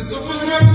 Mas somos nós.